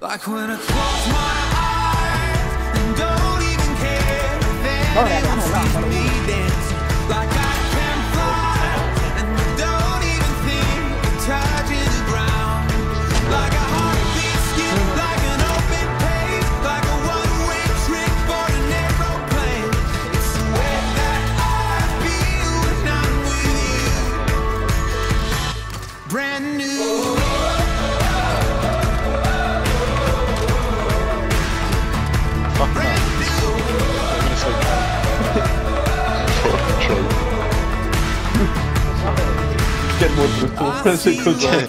Like when I close my eyes and don't even care. Then oh, it me dance. get more brutal as it goes on.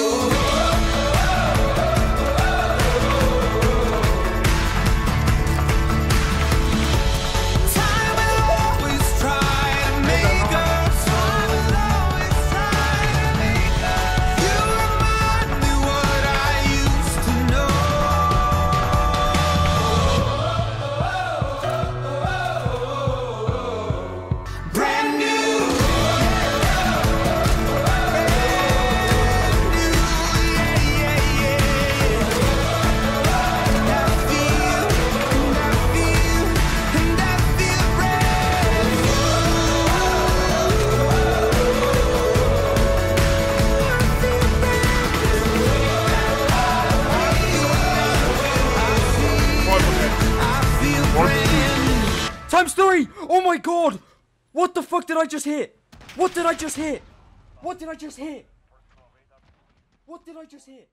times three! Oh my god! What the fuck did I just hit? What did I just hit? What did I just hit? What did I just hit?